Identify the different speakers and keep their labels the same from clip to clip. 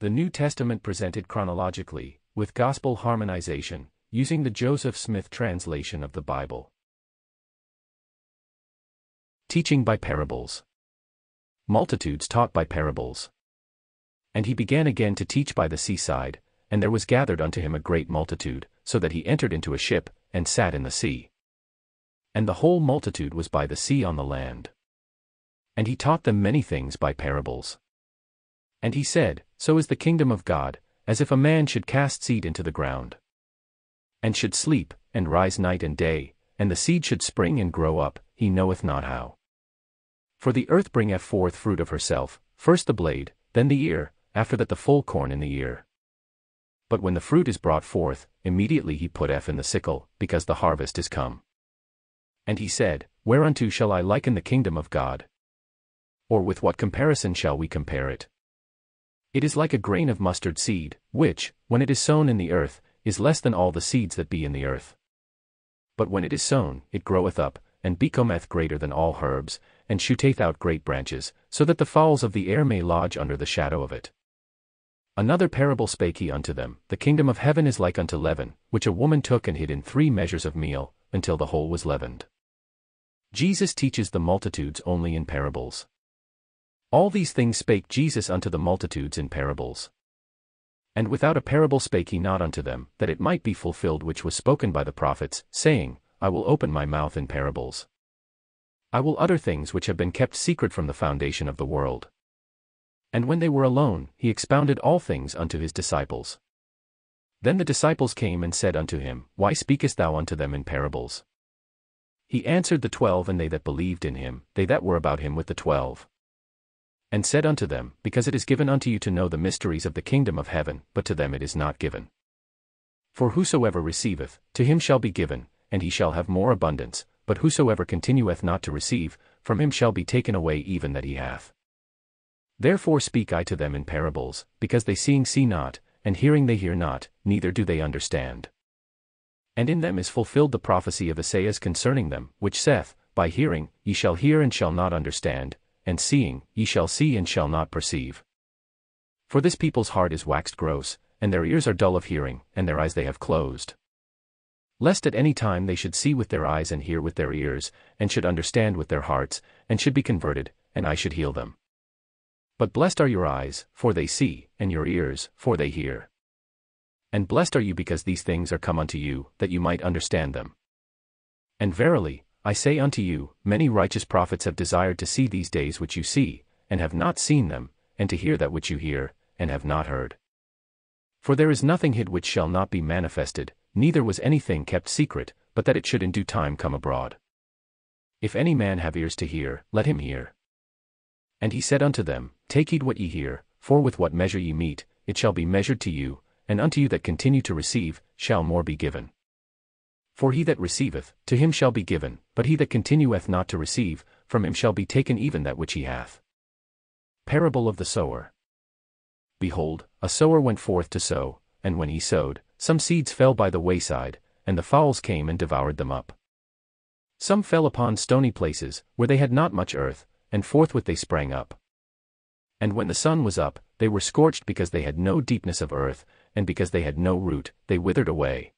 Speaker 1: The New Testament presented chronologically, with gospel harmonization, using the Joseph Smith translation of the Bible. Teaching by parables. Multitudes taught by parables. And he began again to teach by the seaside, and there was gathered unto him a great multitude, so that he entered into a ship, and sat in the sea. And the whole multitude was by the sea on the land. And he taught them many things by parables. And he said, So is the kingdom of God, as if a man should cast seed into the ground. And should sleep, and rise night and day, and the seed should spring and grow up, he knoweth not how. For the earth bringeth forth fruit of herself, first the blade, then the ear, after that the full corn in the ear. But when the fruit is brought forth, immediately he putteth in the sickle, because the harvest is come. And he said, Whereunto shall I liken the kingdom of God? Or with what comparison shall we compare it? It is like a grain of mustard seed, which, when it is sown in the earth, is less than all the seeds that be in the earth. But when it is sown, it groweth up, and becometh greater than all herbs, and shooteth out great branches, so that the fowls of the air may lodge under the shadow of it. Another parable spake he unto them, The kingdom of heaven is like unto leaven, which a woman took and hid in three measures of meal, until the whole was leavened. Jesus teaches the multitudes only in parables. All these things spake Jesus unto the multitudes in parables. And without a parable spake he not unto them, that it might be fulfilled which was spoken by the prophets, saying, I will open my mouth in parables. I will utter things which have been kept secret from the foundation of the world. And when they were alone, he expounded all things unto his disciples. Then the disciples came and said unto him, Why speakest thou unto them in parables? He answered the twelve and they that believed in him, they that were about him with the twelve. And said unto them, Because it is given unto you to know the mysteries of the kingdom of heaven, but to them it is not given. For whosoever receiveth, to him shall be given, and he shall have more abundance, but whosoever continueth not to receive, from him shall be taken away even that he hath. Therefore speak I to them in parables, because they seeing see not, and hearing they hear not, neither do they understand. And in them is fulfilled the prophecy of Esaias concerning them, which saith, By hearing, ye shall hear and shall not understand, and seeing, ye shall see and shall not perceive. For this people's heart is waxed gross, and their ears are dull of hearing, and their eyes they have closed. Lest at any time they should see with their eyes and hear with their ears, and should understand with their hearts, and should be converted, and I should heal them. But blessed are your eyes, for they see, and your ears, for they hear. And blessed are you because these things are come unto you, that you might understand them. And verily, I say unto you, many righteous prophets have desired to see these days which you see, and have not seen them, and to hear that which you hear, and have not heard. For there is nothing hid which shall not be manifested, neither was anything kept secret, but that it should in due time come abroad. If any man have ears to hear, let him hear. And he said unto them, Take heed what ye hear, for with what measure ye mete, it shall be measured to you, and unto you that continue to receive, shall more be given. For he that receiveth, to him shall be given, but he that continueth not to receive, from him shall be taken even that which he hath. Parable of the Sower Behold, a sower went forth to sow, and when he sowed, some seeds fell by the wayside, and the fowls came and devoured them up. Some fell upon stony places, where they had not much earth, and forthwith they sprang up. And when the sun was up, they were scorched because they had no deepness of earth, and because they had no root, they withered away.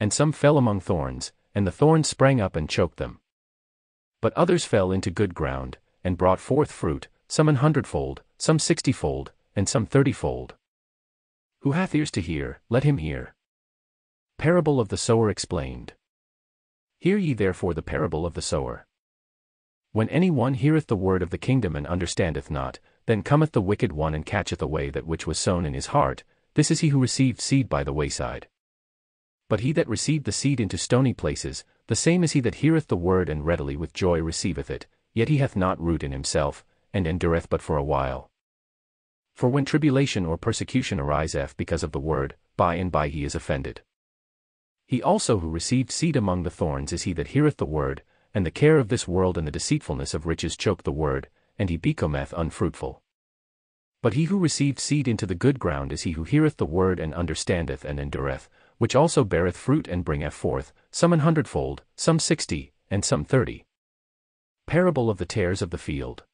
Speaker 1: And some fell among thorns, and the thorns sprang up and choked them. But others fell into good ground, and brought forth fruit, some an hundredfold, some sixtyfold, and some thirtyfold. Who hath ears to hear, let him hear. Parable of the Sower explained. Hear ye therefore the parable of the sower. When any one heareth the word of the kingdom and understandeth not, then cometh the wicked one and catcheth away that which was sown in his heart, this is he who received seed by the wayside. But he that received the seed into stony places, the same is he that heareth the word and readily with joy receiveth it, yet he hath not root in himself, and endureth but for a while. For when tribulation or persecution ariseth because of the word, by and by he is offended. He also who received seed among the thorns is he that heareth the word, and the care of this world and the deceitfulness of riches choke the word, and he becometh unfruitful. But he who received seed into the good ground is he who heareth the word and understandeth and endureth, which also beareth fruit and bringeth forth, some an hundredfold, some sixty, and some thirty. Parable of the tares of the field.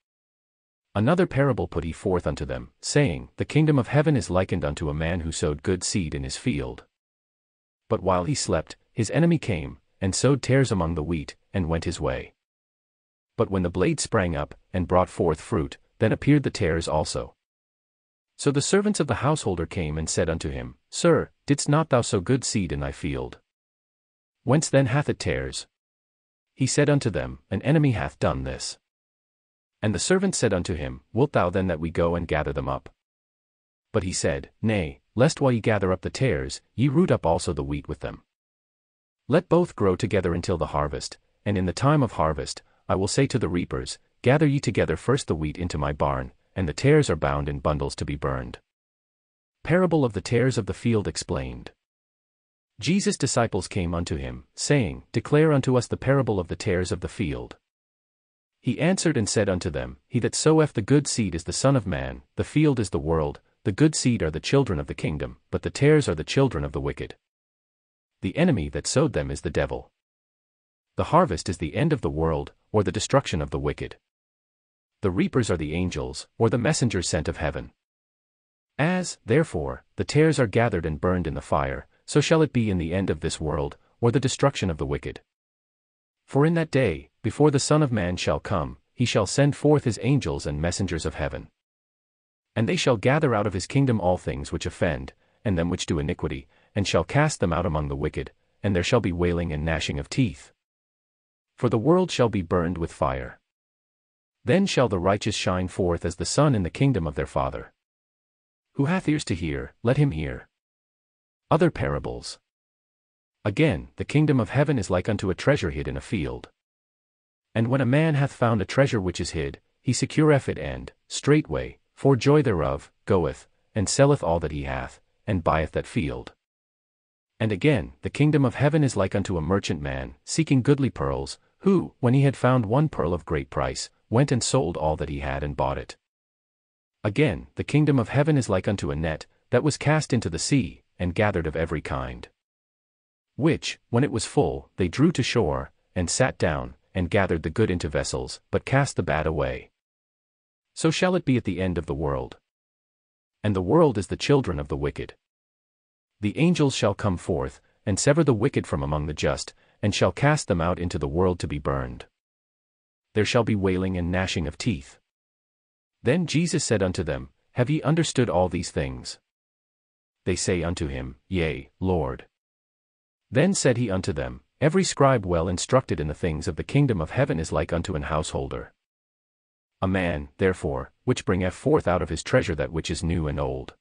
Speaker 1: Another parable put he forth unto them, saying, The kingdom of heaven is likened unto a man who sowed good seed in his field. But while he slept, his enemy came, and sowed tares among the wheat, and went his way. But when the blade sprang up, and brought forth fruit, then appeared the tares also. So the servants of the householder came and said unto him, Sir, didst not thou sow good seed in thy field? Whence then hath it tares? He said unto them, An enemy hath done this. And the servant said unto him, Wilt thou then that we go and gather them up? But he said, Nay, lest while ye gather up the tares, ye root up also the wheat with them. Let both grow together until the harvest, and in the time of harvest, I will say to the reapers, Gather ye together first the wheat into my barn, and the tares are bound in bundles to be burned. Parable of the tares of the field explained. Jesus' disciples came unto him, saying, Declare unto us the parable of the tares of the field. He answered and said unto them, He that soweth the good seed is the Son of Man, the field is the world, the good seed are the children of the kingdom, but the tares are the children of the wicked. The enemy that sowed them is the devil. The harvest is the end of the world, or the destruction of the wicked. The reapers are the angels, or the messengers sent of heaven. As, therefore, the tares are gathered and burned in the fire, so shall it be in the end of this world, or the destruction of the wicked. For in that day, before the Son of Man shall come, he shall send forth his angels and messengers of heaven. And they shall gather out of his kingdom all things which offend, and them which do iniquity, and shall cast them out among the wicked, and there shall be wailing and gnashing of teeth. For the world shall be burned with fire. Then shall the righteous shine forth as the sun in the kingdom of their Father. Who hath ears to hear, let him hear. Other parables. Again, the kingdom of heaven is like unto a treasure hid in a field. And when a man hath found a treasure which is hid, he secureth it and, straightway, for joy thereof, goeth, and selleth all that he hath, and buyeth that field. And again, the kingdom of heaven is like unto a merchant man, seeking goodly pearls, who, when he had found one pearl of great price, went and sold all that he had and bought it. Again, the kingdom of heaven is like unto a net, that was cast into the sea, and gathered of every kind. Which, when it was full, they drew to shore, and sat down, and gathered the good into vessels, but cast the bad away. So shall it be at the end of the world. And the world is the children of the wicked. The angels shall come forth, and sever the wicked from among the just, and shall cast them out into the world to be burned. There shall be wailing and gnashing of teeth. Then Jesus said unto them, Have ye understood all these things? They say unto him, Yea, Lord. Then said he unto them, Every scribe well instructed in the things of the kingdom of heaven is like unto an householder. A man, therefore, which bringeth forth out of his treasure that which is new and old.